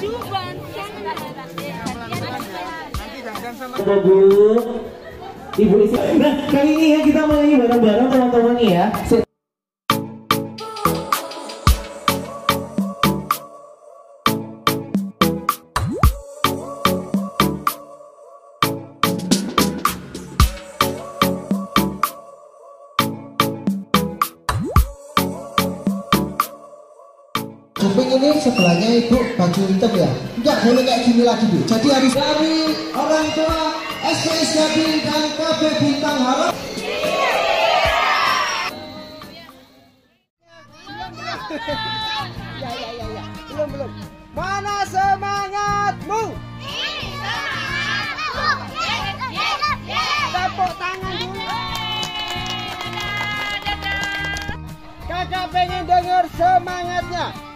Bu, Ibu isi. Nah, kali ini ya kita mau nyanyi bareng-bareng teman-teman ya. Kuping ini sebelahnya ibu baju hitam ya. Enggak boleh kayak gini lagi bu. Jadi harus dari orang tua SKS Gabi dan KB Bintang Harap. Ya ya ya ya. Belum belum. Mana semangatmu? Tepuk tangan dulu. Kakak pengen dengar semangatnya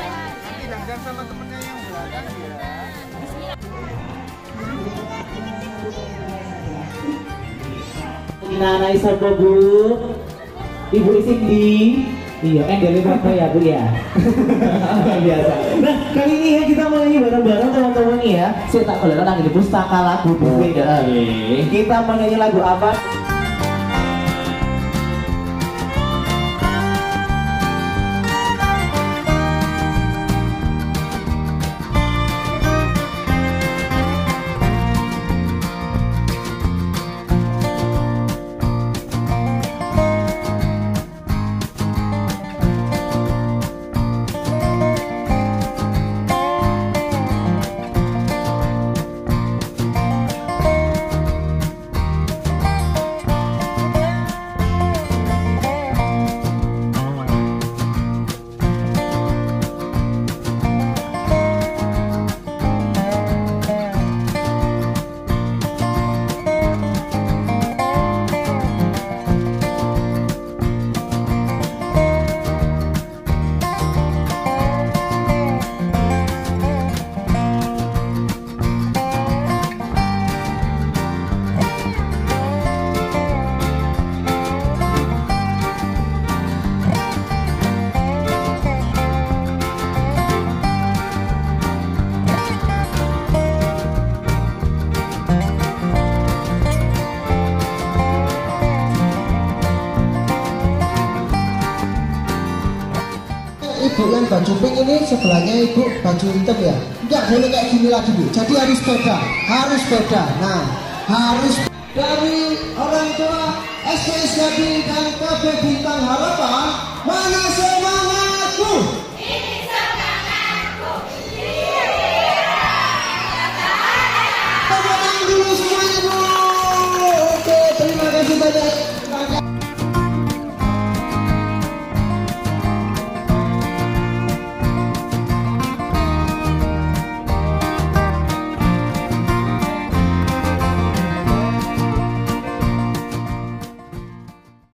Ah. Loh. Nana Isabel Bu, Ibu Cindy. Iya, kan dari foto ya Bu ya. Biasa. Nah, kali ini ya kita mau nyanyi bareng-bareng teman-teman nih ya. Saya tak boleh nang di pustaka lagu Bu. Kita mau nyanyi lagu apa? Ibu yang baju pink ini sebelahnya ibu baju hitam ya? Enggak boleh kayak gini lagi bu. Jadi harus beda Harus beda Nah harus dari orang tua SKS Gabi dan